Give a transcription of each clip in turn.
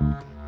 Sly,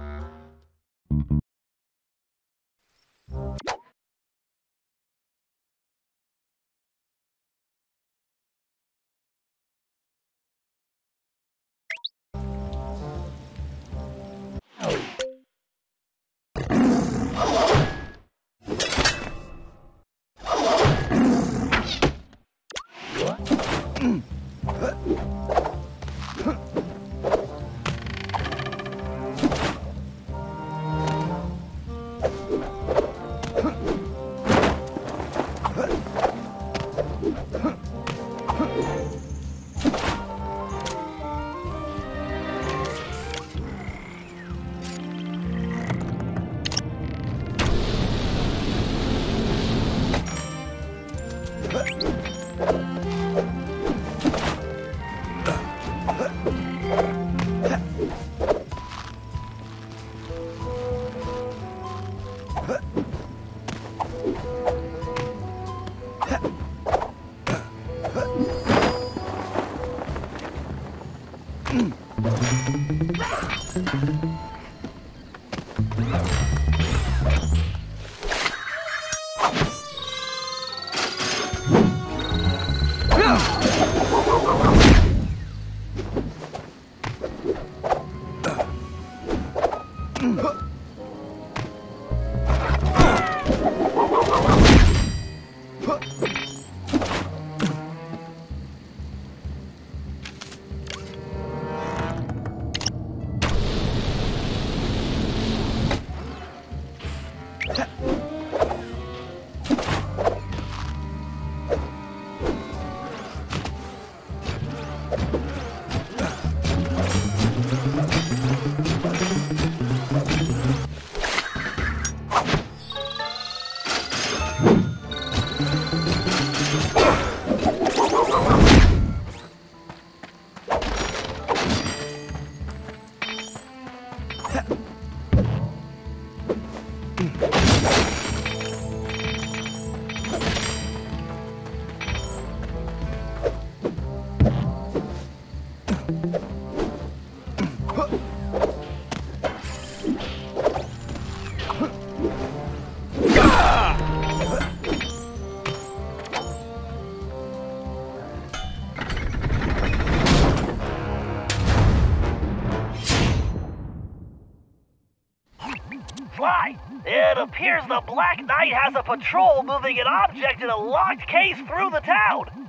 Black Knight has a patrol moving an object in a locked case through the town.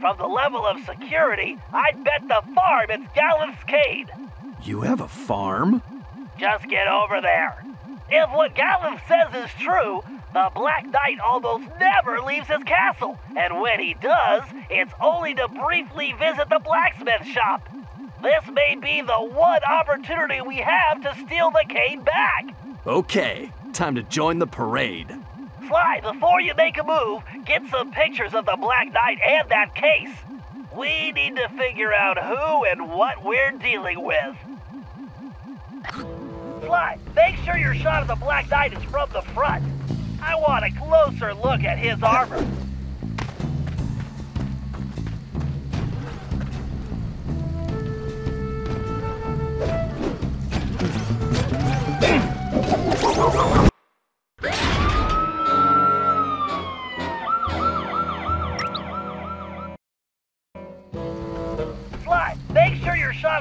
From the level of security, I'd bet the farm it's Galleth's cane. You have a farm? Just get over there. If what Gallif says is true, the Black Knight almost never leaves his castle, and when he does, it's only to briefly visit the blacksmith shop. This may be the one opportunity we have to steal the cane back. Okay, time to join the parade. Sly, before you make a move, get some pictures of the Black Knight and that case. We need to figure out who and what we're dealing with. Sly, make sure your shot of the Black Knight is from the front. I want a closer look at his armor.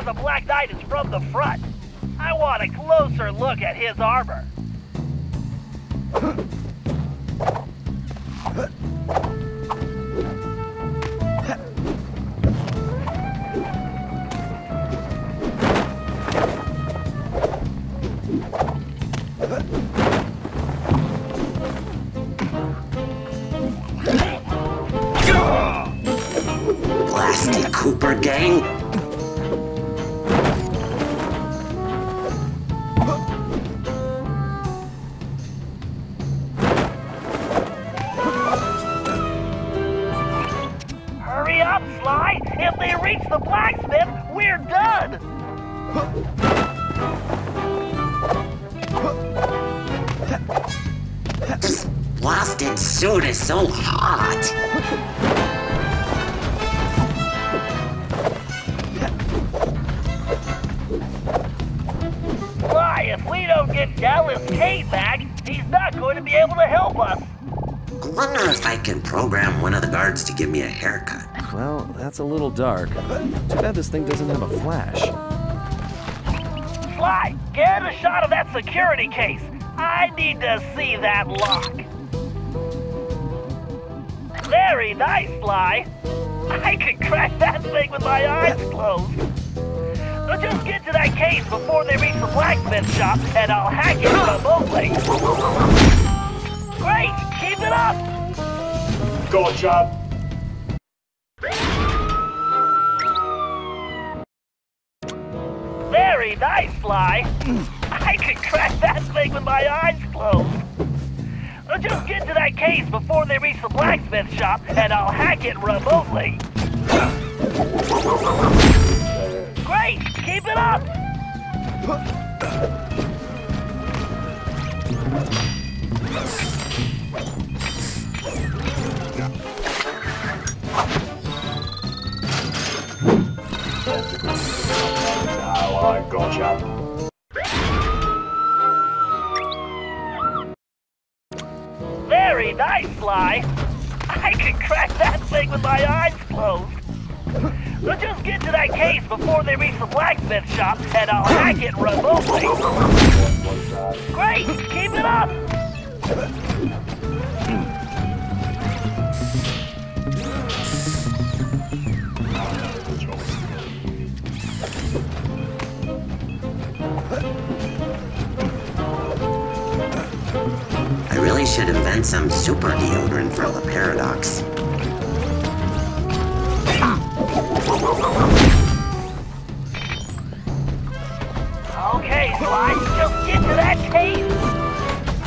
Of the Black Knight is from the front. I want a closer look at his armor. get Dallas Kate he's not going to be able to help us. I wonder if I can program one of the guards to give me a haircut. Well, that's a little dark. Too bad this thing doesn't have a flash. Sly, get a shot of that security case. I need to see that lock. Very nice, Sly. I could crack that thing with my eyes closed. So just get to that case before they reach the blacksmith shop, and I'll hack it remotely. Great, keep it up. Good job. Very nice, Sly. I could crack that thing with my eyes closed. So just get to that case before they reach the blacksmith shop, and I'll hack it remotely. Great, keep it up. Now I gotcha. Very nice, Sly. I can crack that thing with my eyes closed. So just get to that case before they reach the blacksmith shop, and I'll hack it remotely. Great, keep it up. I really should invent some super deodorant for the paradox. Okay, Sly, just get to that case.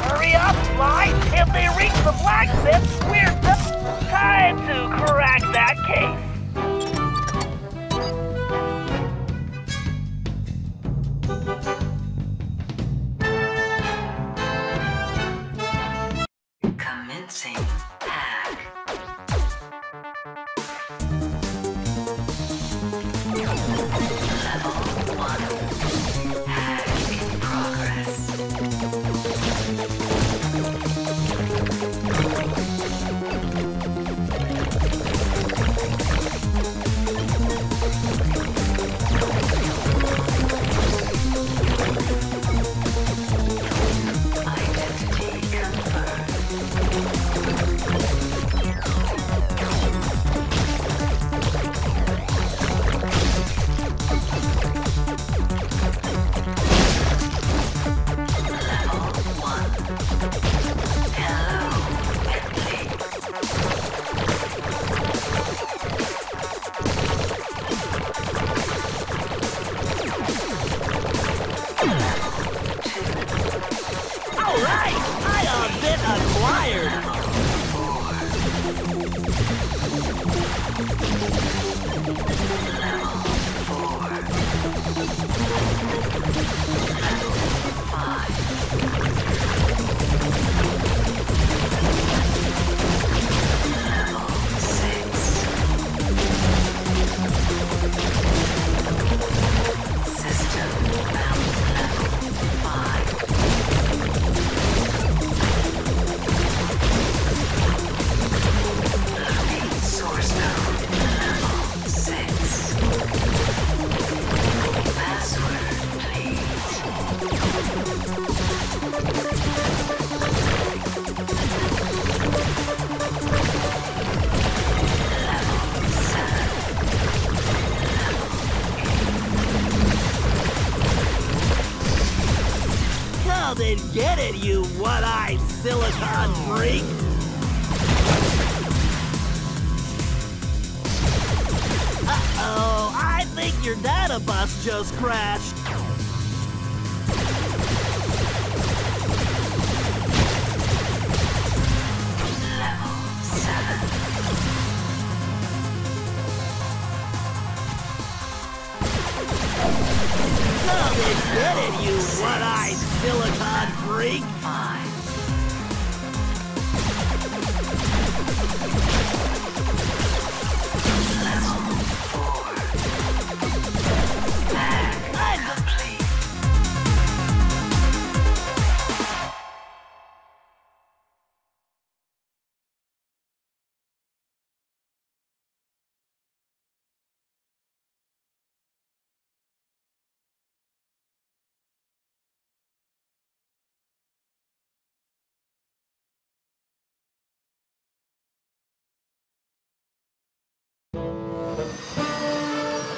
Hurry up, Sly. If they reach the blacksmith, we're done. Time to crack that case.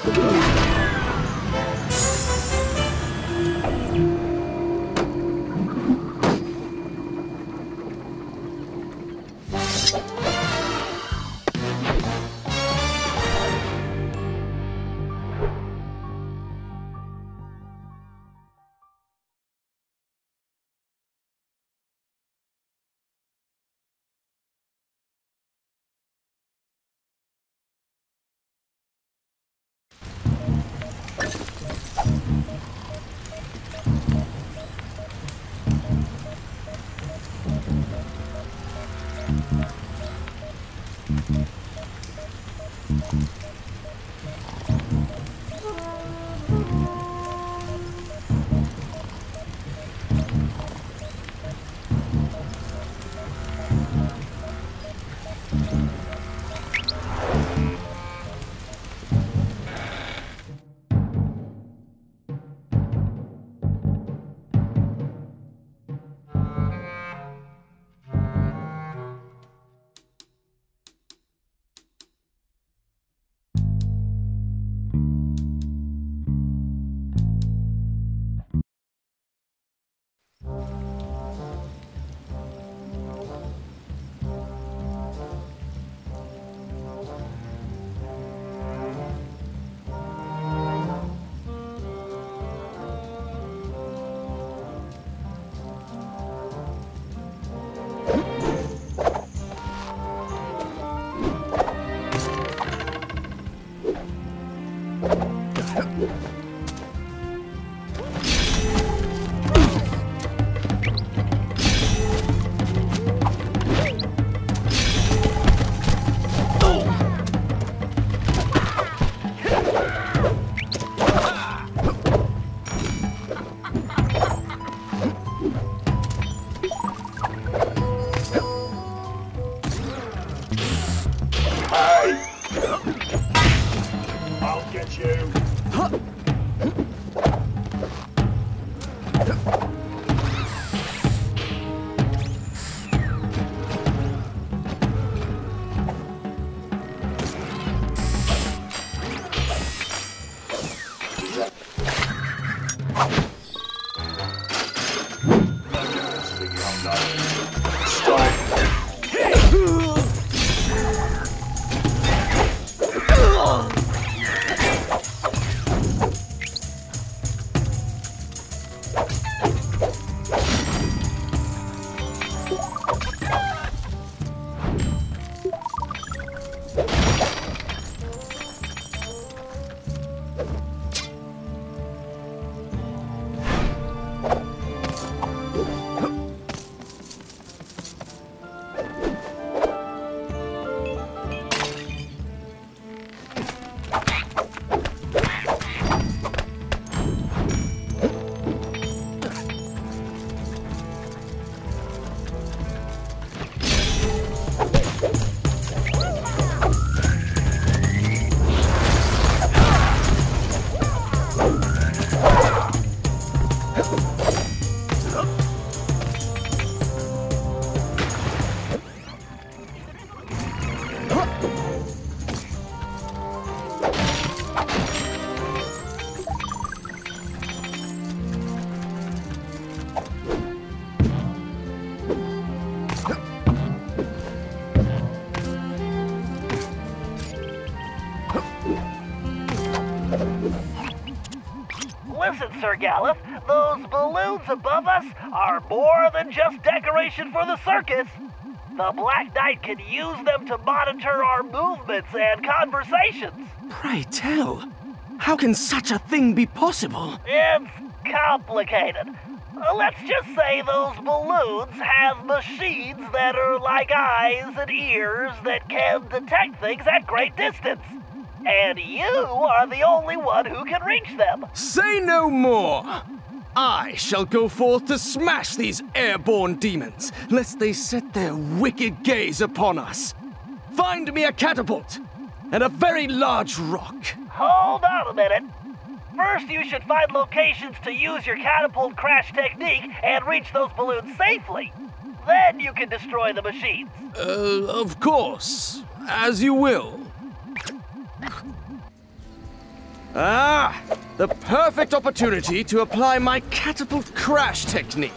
Hey! You. More than just decoration for the circus. The Black Knight can use them to monitor our movements and conversations. Pray tell, how can such a thing be possible? It's complicated. Uh, Let's just say those balloons have machines that are like eyes and ears that can detect things at great distance. And you are the only one who can reach them. Say no more! I shall go forth to smash these airborne demons, lest they set their wicked gaze upon us. Find me a catapult and a very large rock. Hold on a minute. First, you should find locations to use your catapult crash technique and reach those balloons safely. Then you can destroy the machines. Uh, of course, as you will. Ah, the perfect opportunity to apply my catapult crash technique.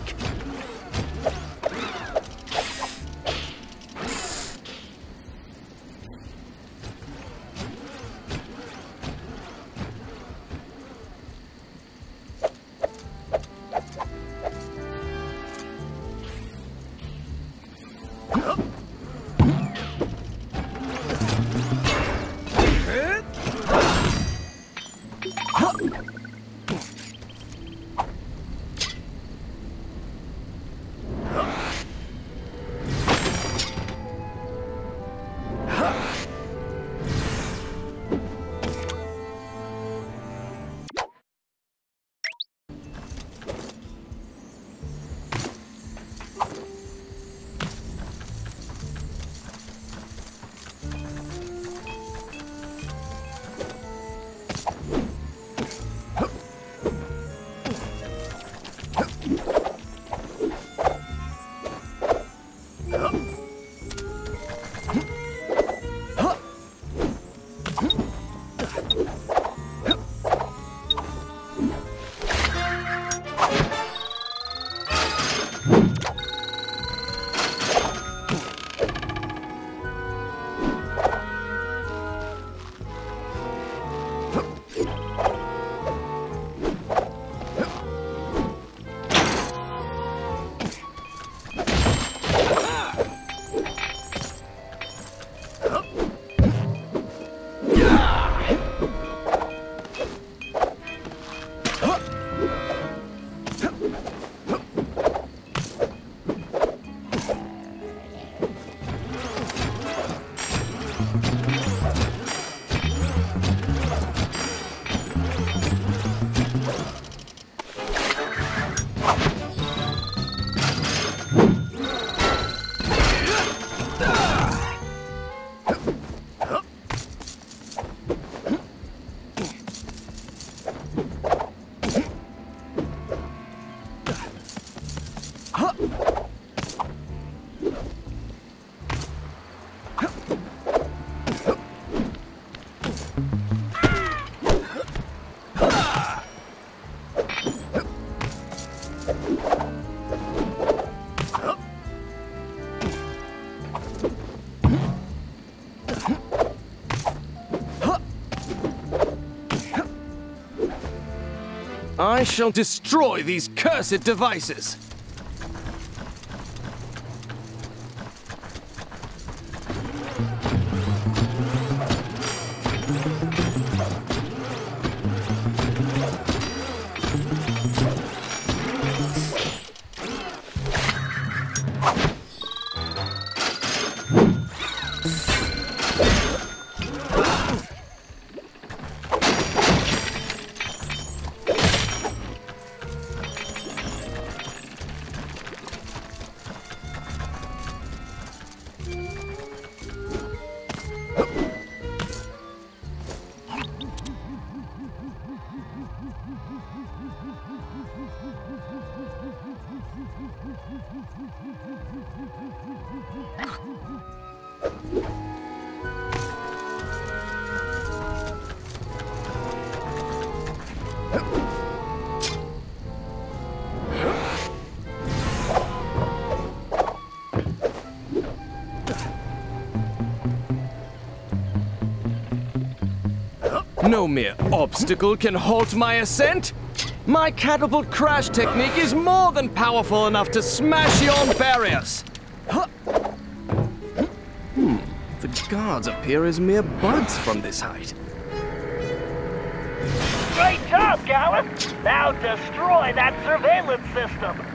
I shall destroy these cursed devices. No mere obstacle can halt my ascent. My catapult crash technique is more than powerful enough to smash yon barriers. Huh. Hmm, the guards appear as mere bugs from this height. Great job, Galleth! Now destroy that surveillance system!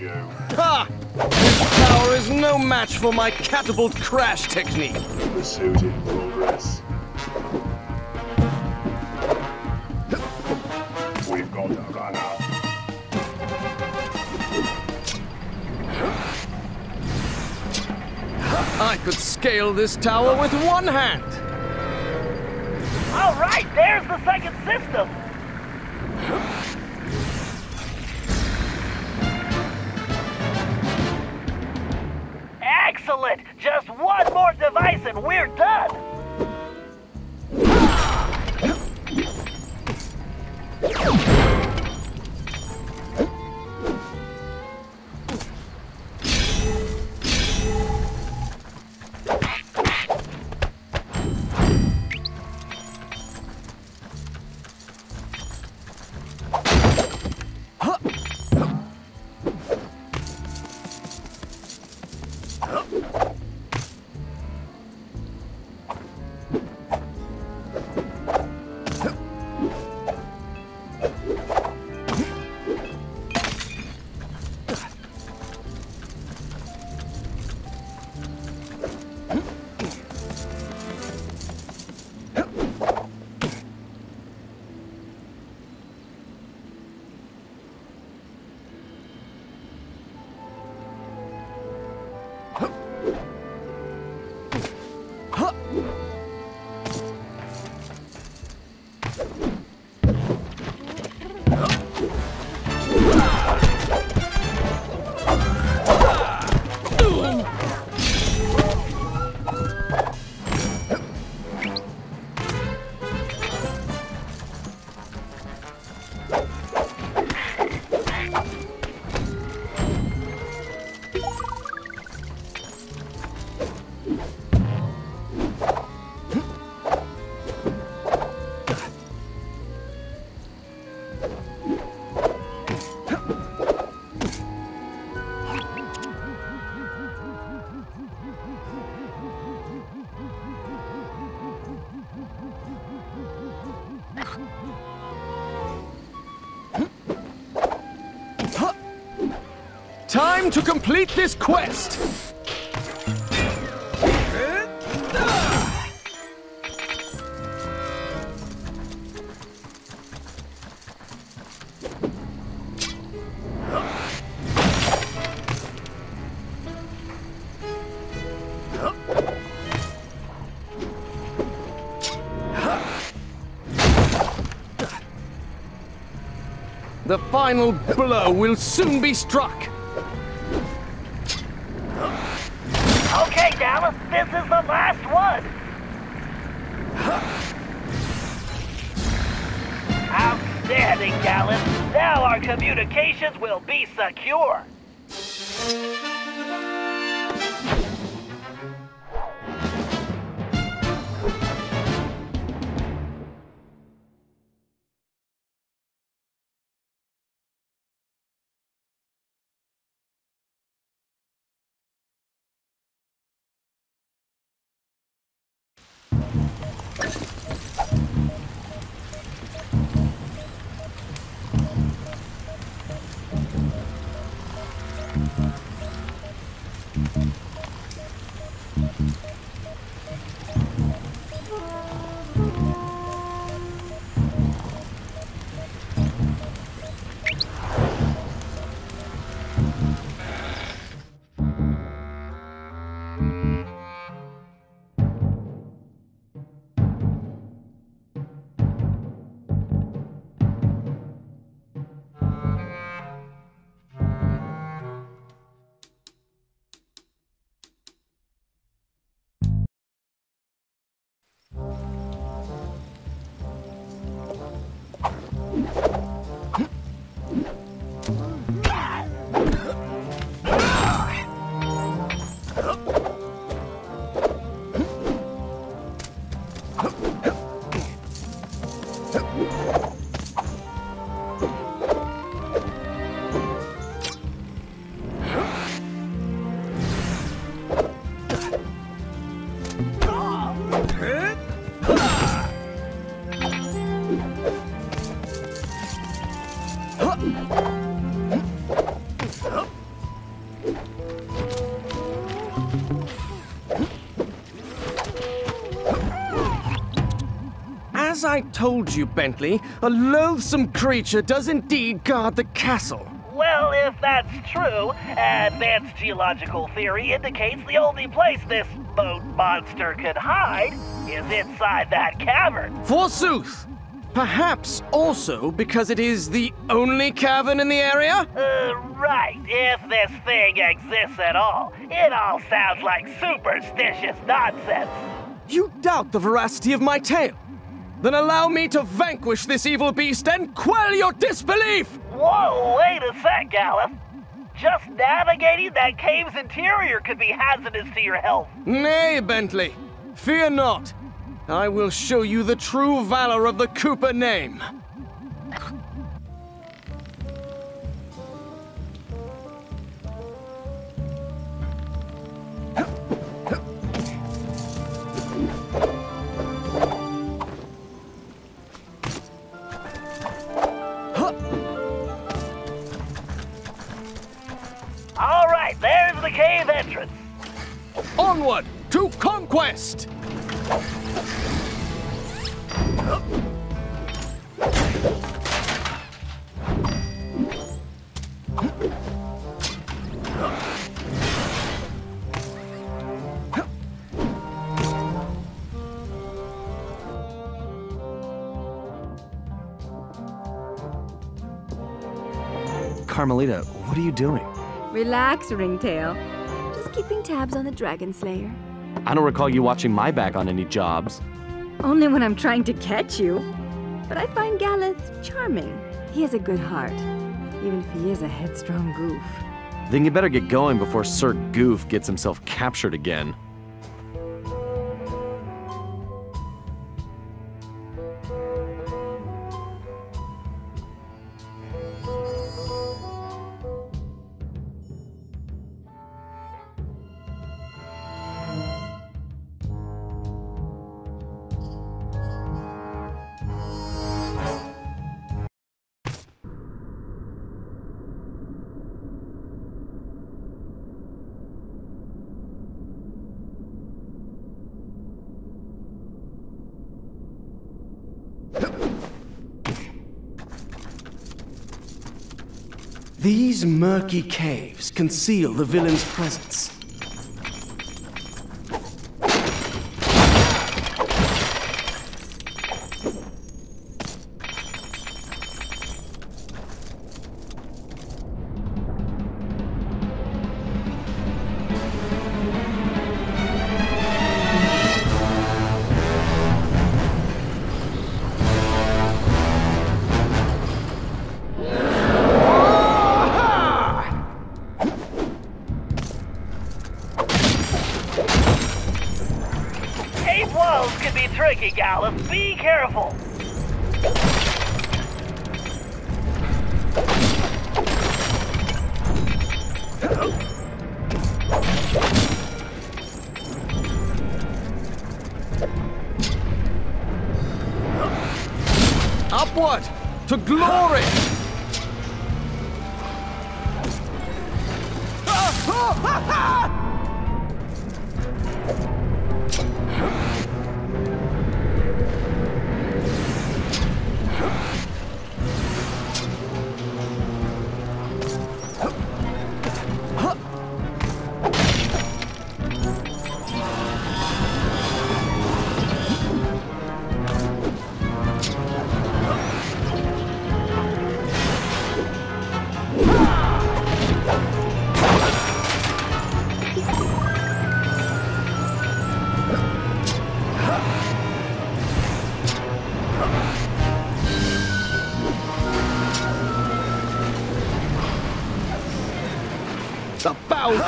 You. Ha! This tower is no match for my catapult crash technique. Pursuit in progress. We've got a runner. I could scale this tower with one hand. All right, there's the second system. Time to complete this quest. The final blow will soon be struck. Communications will be secure! I told you, Bentley, a loathsome creature does indeed guard the castle. Well, if that's true, advanced geological theory indicates the only place this boat monster could hide is inside that cavern. Forsooth! Perhaps also because it is the only cavern in the area? Uh, right, if this thing exists at all. It all sounds like superstitious nonsense. You doubt the veracity of my tale? Then allow me to vanquish this evil beast and quell your disbelief! Whoa, wait a sec, Galleth. Just navigating that cave's interior could be hazardous to your health. Nay, Bentley, fear not. I will show you the true valor of the Cooper name. The cave entrance. Onward to conquest! Carmelita, what are you doing? Relax, Ringtail. Just keeping tabs on the Dragon Slayer. I don't recall you watching my back on any jobs. Only when I'm trying to catch you. But I find Galleth charming. He has a good heart, even if he is a headstrong goof. Then you better get going before Sir Goof gets himself captured again. These murky caves conceal the villain's presence.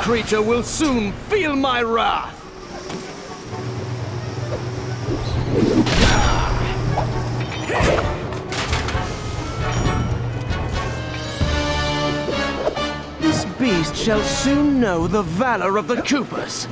Creature will soon feel my wrath! This beast shall soon know the valor of the Coopers.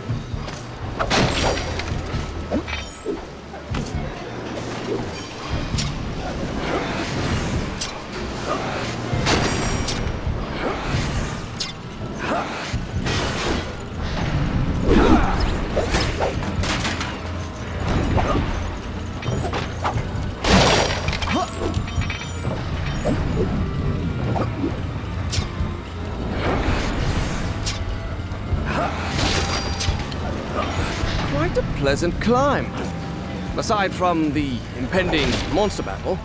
Quite a pleasant climb. Aside from the impending monster battle.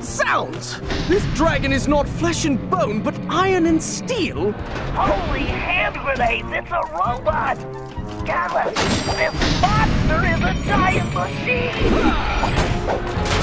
Sounds! This dragon is not flesh and bone, but iron and steel. Holy hand grenades, it's a robot! Galleth, this monster is a giant machine!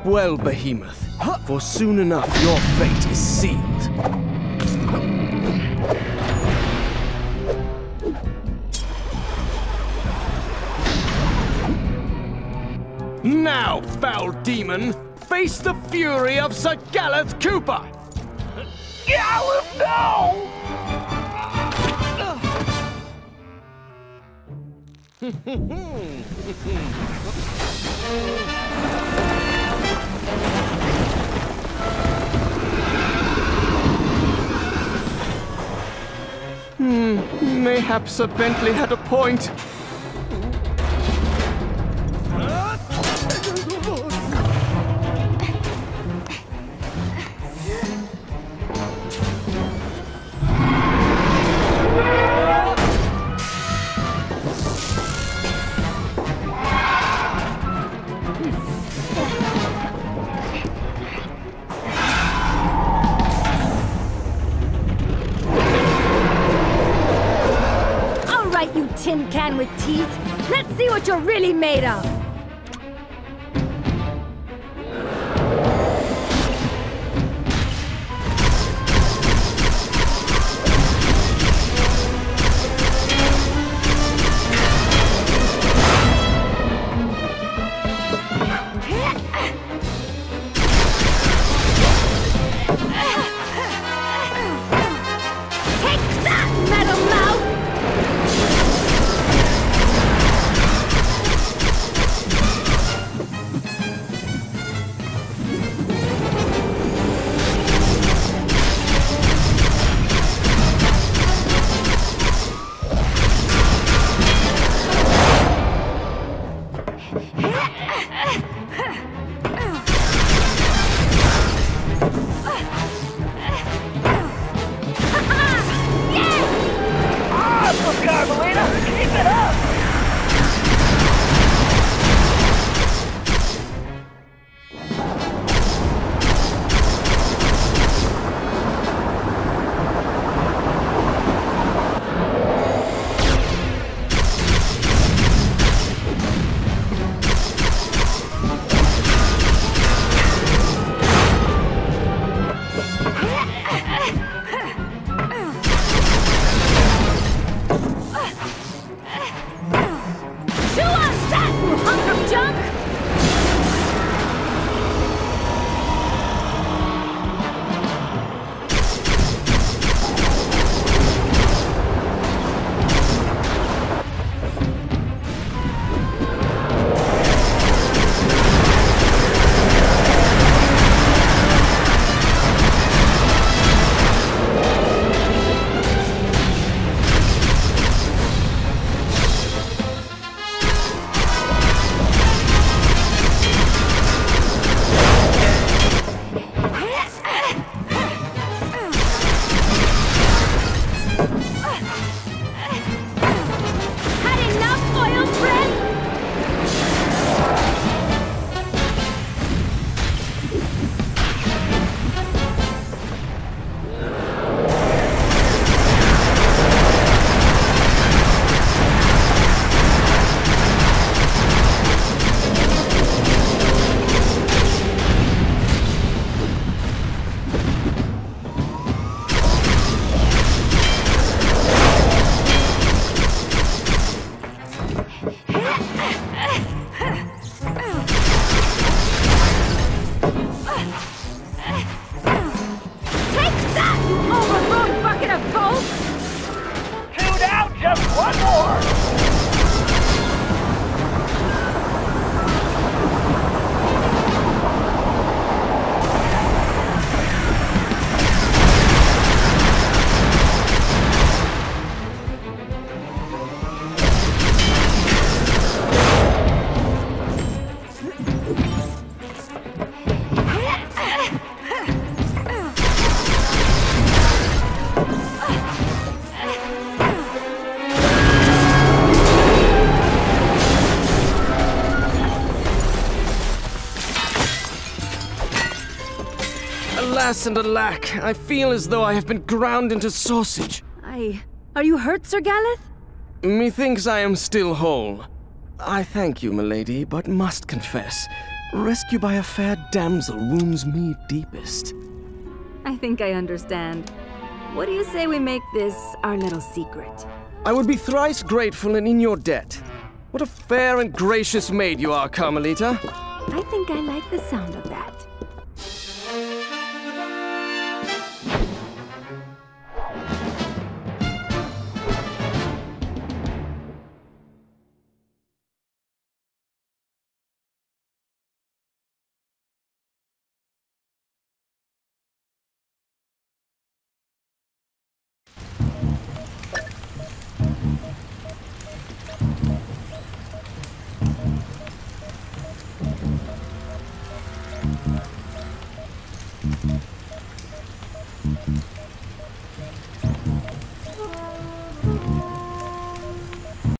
Sleep well, Behemoth, for soon enough your fate is sealed. Now, foul demon, face the fury of Sir Galleth Cooper! Galleth, no! Hmm, Mayhap Sir Bentley had a point. With teeth. Let's see what you're really made of. Alas and alack, I feel as though I have been ground into sausage. I. Are you hurt, Sir Galleth? Methinks I am still whole. I thank you, milady, but must confess, rescue by a fair damsel wounds me deepest. I think I understand. What do you say we make this our little secret? I would be thrice grateful and in your debt. What a fair and gracious maid you are, Carmelita. I think I like the sound of that.